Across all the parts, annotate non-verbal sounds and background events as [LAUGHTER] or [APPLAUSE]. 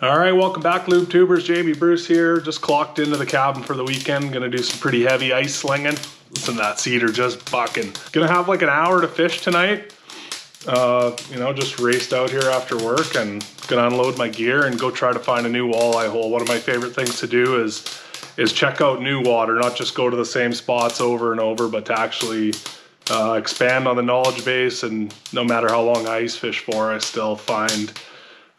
All right, welcome back, Lube Tubers. Jamie Bruce here. Just clocked into the cabin for the weekend. Gonna do some pretty heavy ice slinging. Listen to that cedar just bucking. Gonna have like an hour to fish tonight. Uh, you know, just raced out here after work and gonna unload my gear and go try to find a new walleye hole. One of my favorite things to do is is check out new water, not just go to the same spots over and over, but to actually uh, expand on the knowledge base. And no matter how long I ice fish for, I still find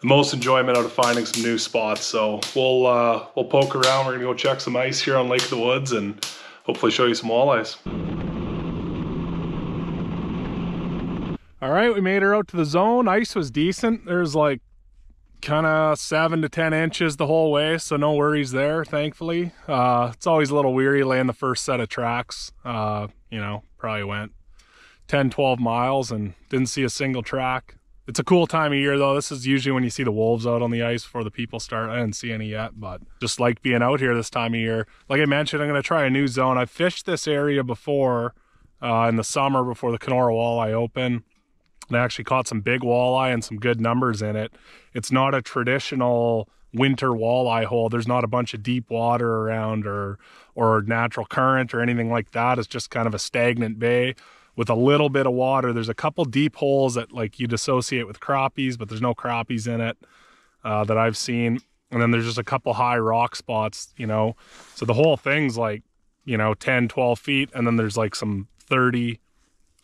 the most enjoyment out of finding some new spots. So we'll uh, we'll poke around. We're gonna go check some ice here on Lake of the Woods and hopefully show you some walleyes. All right, we made her out to the zone. Ice was decent. There's like kind of seven to 10 inches the whole way, so no worries there, thankfully. Uh, it's always a little weary laying the first set of tracks. Uh, you know, probably went 10, 12 miles and didn't see a single track. It's a cool time of year though. This is usually when you see the wolves out on the ice before the people start. I didn't see any yet, but just like being out here this time of year. Like I mentioned, I'm going to try a new zone. I've fished this area before uh, in the summer before the Kenora Walleye Open. And I actually caught some big walleye and some good numbers in it. It's not a traditional winter walleye hole. There's not a bunch of deep water around or or natural current or anything like that. It's just kind of a stagnant bay with a little bit of water. There's a couple deep holes that like you'd associate with crappies, but there's no crappies in it uh, that I've seen. And then there's just a couple high rock spots, you know. So the whole thing's like, you know, 10, 12 feet. And then there's like some 30,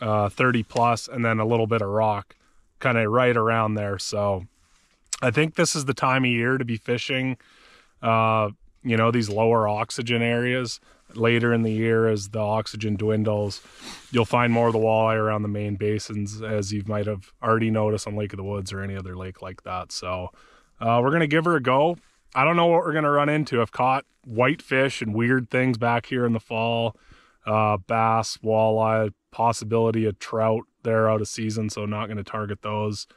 uh, 30 plus, and then a little bit of rock kind of right around there. So I think this is the time of year to be fishing, uh, you know, these lower oxygen areas later in the year as the oxygen dwindles you'll find more of the walleye around the main basins as you might have already noticed on lake of the woods or any other lake like that. So uh, we're gonna give her a go. I don't know what we're gonna run into. I've caught whitefish and weird things back here in the fall uh, bass walleye possibility of trout there out of season so not gonna target those.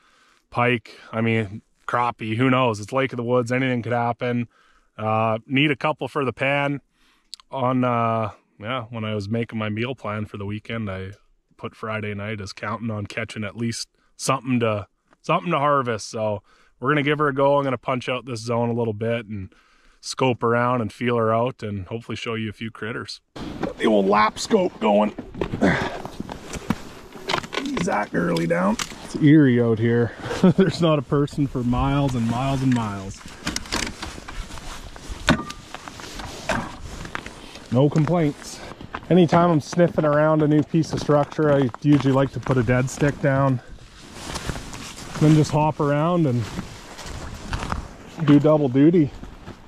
Pike i mean crappie who knows? It's lake of the woods. Anything could happen. Uh, need a couple for the pan on uh yeah when i was making my meal plan for the weekend i put friday night as counting on catching at least something to something to harvest. So we're gonna give her a go. I'm gonna punch out this zone a little bit and scope around and feel her out and hopefully show you a few critters. The old lap scope going. [SIGHS] Zach early down. It's eerie out here. [LAUGHS] There's not a person for miles and miles and miles no complaints. Anytime I'm sniffing around a new piece of structure, I usually like to put a dead stick down. Then just hop around and do double duty.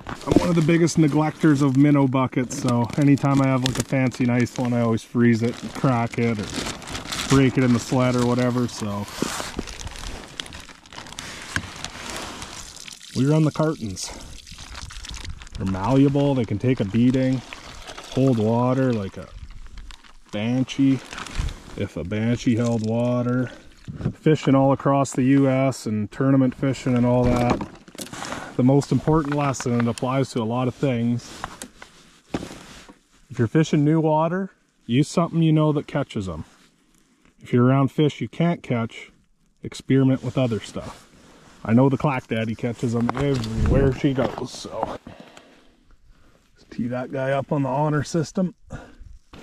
I'm one of the biggest neglectors of minnow buckets, so anytime I have like a fancy nice one, I always freeze it, crack it, or break it in the sled or whatever, so. We run the cartons. They're malleable, they can take a beating hold water like a banshee if a banshee held water fishing all across the US and tournament fishing and all that. The most important lesson and applies to a lot of things. If you're fishing new water use something you know that catches them if you're around fish you can't catch experiment with other stuff. I know the clack daddy catches them everywhere she goes so Tee that guy up on the honor system. All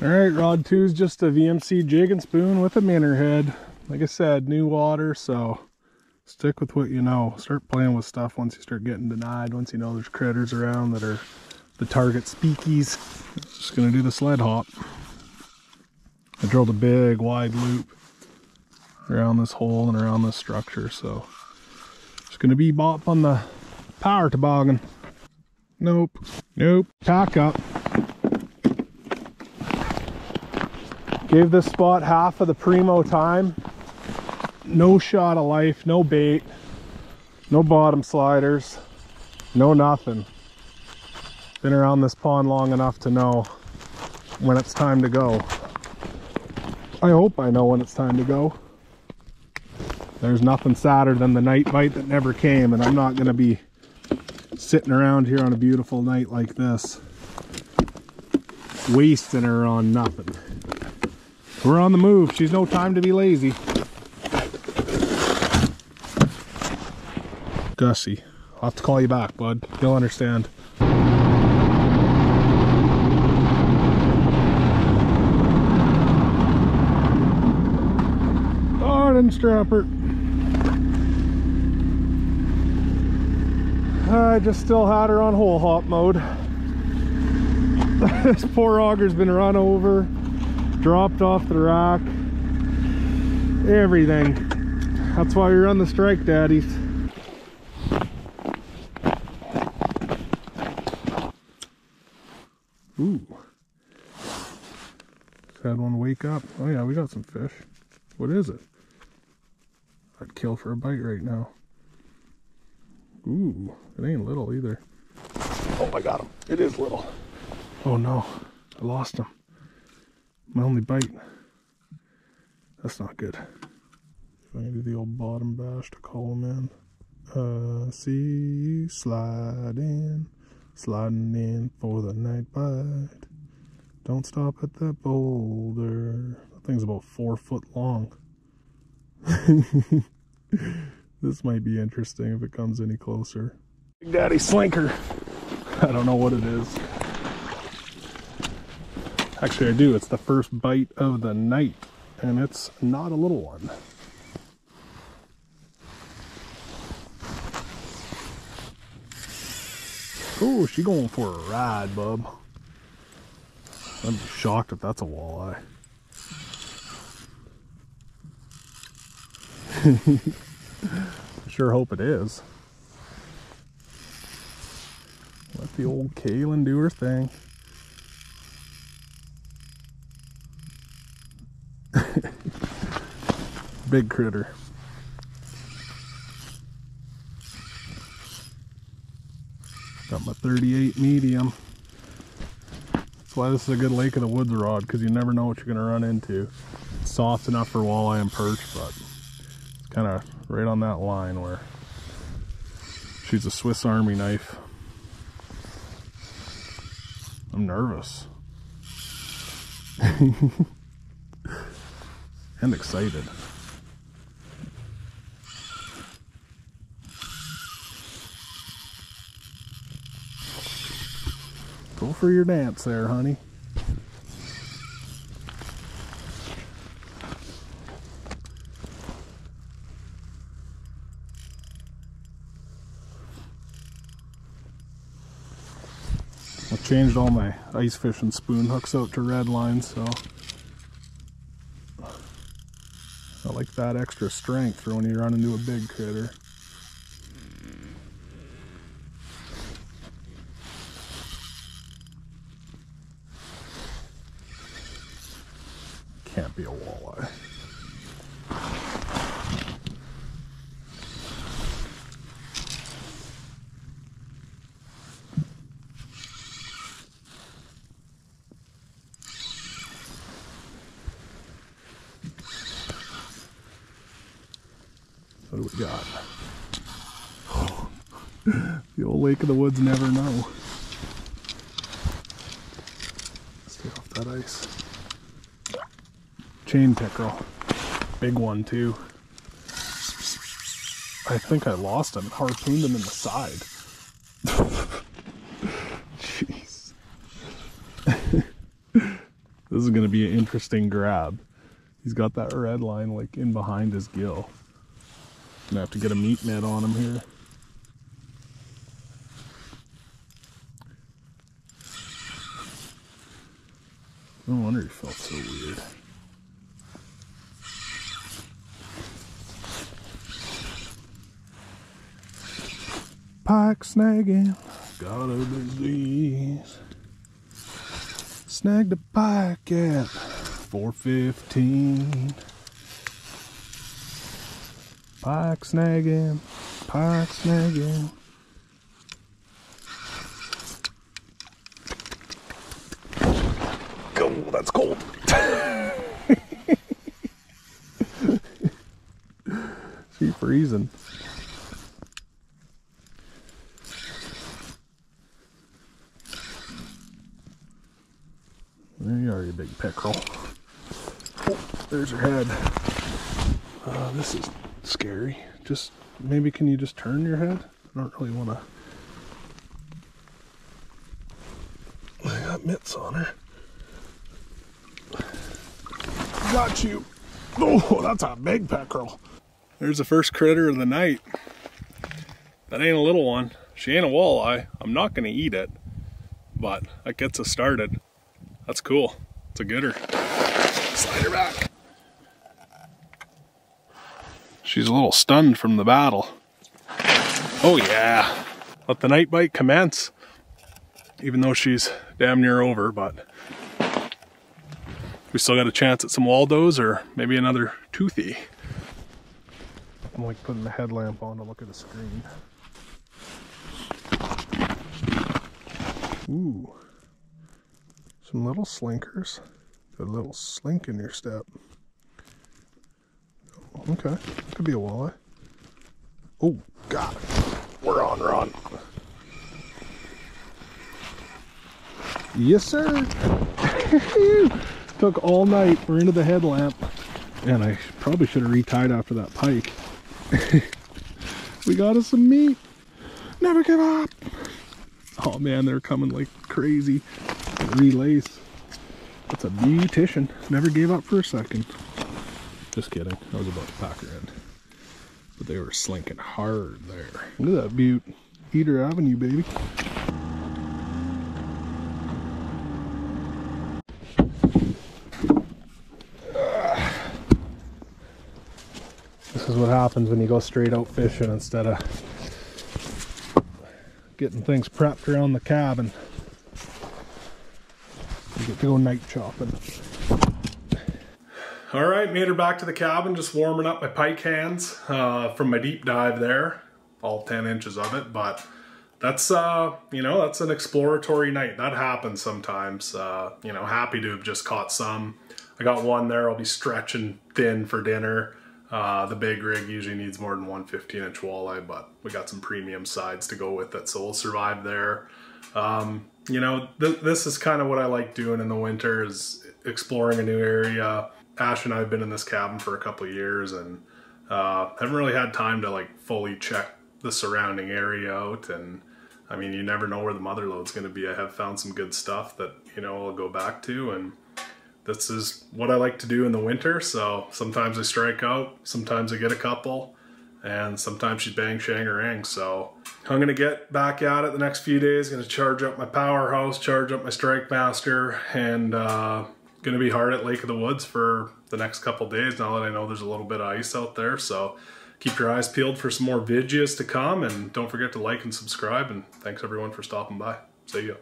right, rod two is just a VMC jig and spoon with a minnow head. Like I said, new water, so stick with what you know. Start playing with stuff once you start getting denied, once you know there's critters around that are the target speakies. Just gonna do the sled hop. I drilled a big wide loop around this hole and around this structure, so it's gonna be bop on the power toboggan. Nope. Nope. Pack up. Gave this spot half of the primo time. No shot of life, no bait, no bottom sliders, no nothing. Been around this pond long enough to know when it's time to go. I hope I know when it's time to go. There's nothing sadder than the night bite that never came and I'm not going to be sitting around here on a beautiful night like this wasting her on nothing we're on the move she's no time to be lazy Gussie I'll have to call you back, bud. You'll understand. Oh, I didn't strap her. I just still had her on hole hop mode. [LAUGHS] this poor auger's been run over, dropped off the rack, everything. That's why you're on the strike daddies. Ooh. Just had one wake up. Oh yeah, we got some fish. What is it? I'd kill for a bite right now. Ooh, it ain't little either. Oh, I got him. It is little. Oh no, I lost him. My only bite. That's not good. If I can do the old bottom bash to call him in. Uh, see, slide in, sliding in for the night bite. Don't stop at that boulder. That thing's about four foot long. [LAUGHS] this might be interesting if it comes any closer. Big Daddy Slinker. [LAUGHS] I don't know what it is. Actually, I do. It's the first bite of the night, and it's not a little one. Oh, she going for a ride, bub. I'm shocked if that's a walleye. [LAUGHS] Sure hope it is. Let the old Kaylin do her thing. [LAUGHS] Big critter. Got my 38 medium. That's why this is a good Lake of the Woods rod, because you never know what you're going to run into. It's soft enough for walleye and perch, but it's kind of right on that line where she's a Swiss Army knife. I'm nervous. [LAUGHS] and excited. Go for your dance there, honey. I changed all my ice fishing spoon hooks out to red lines, so I like that extra strength for when you run into a big critter. Can't be a walleye. What do we got? [GASPS] the old Lake of the Woods never know. Stay off that ice. Chain pickerel. Big one too. I think I lost him. Harpooned him in the side. [LAUGHS] Jeez. [LAUGHS] this is gonna be an interesting grab. He's got that red line like in behind his gill. Gonna have to get a meat net on him here. No wonder he felt so weird. Pike snagging, got a disease. Snagged a pike at 415. Pike snagging, pike snagging. Go, that's cold. [LAUGHS] she freezing. There you are, you big pickerel. Oh, there's her head. Uh, this is scary. Just maybe can you just turn your head? I don't really want to. I got mitts on her. Got you. Oh, that's a big peckerel. There's the first critter of the night. That ain't a little one. She ain't a walleye. I'm not gonna eat it, but that gets us started. That's cool. It's a gooder. Slide her back. She's a little stunned from the battle. Oh yeah. Let the night bite commence. Even though she's damn near over, but we still got a chance at some Waldos or maybe another toothy. I'm like putting the headlamp on to look at the screen. Ooh. Some little slinkers. Got a little slink in your step. Okay. Could be a walleye. Oh, God. We're on run. Yes, sir. [LAUGHS] Took all night. We're into the headlamp. And I probably should have retied after that pike. [LAUGHS] we got us some meat. Never give up. Oh man, they're coming like crazy. Relays. That's a beautician. Never gave up for a second. Just kidding. I was about to pack her in. But they were slinking hard there. Look at that butte. Eater Avenue, baby. This is what happens when you go straight out fishing instead of getting things prepped around the cabin. You get to go night chopping. All right, made her back to the cabin, just warming up my pike hands uh, from my deep dive there, all 10 inches of it, but that's, uh, you know, that's an exploratory night. That happens sometimes. Uh, you know, happy to have just caught some. I got one there, I'll be stretching thin for dinner. Uh, the big rig usually needs more than one 15 inch walleye, but we got some premium sides to go with it, so we'll survive there. Um, you know, th this is kind of what I like doing in the winter is exploring a new area. Ash and I have been in this cabin for a couple years and uh, haven't really had time to like fully check the surrounding area out. And I mean, you never know where the mother load's going to be. I have found some good stuff that, you know, I'll go back to and this is what I like to do in the winter. So sometimes I strike out, sometimes I get a couple, and sometimes she's bang, shangarang. So I'm gonna get back at it the next few days. Gonna charge up my powerhouse, charge up my Strikemaster, and uh, gonna be hard at Lake of the Woods for the next couple days. Now that I know there's a little bit of ice out there, so keep your eyes peeled for some more videos to come, and don't forget to like and subscribe. And thanks everyone for stopping by. See ya.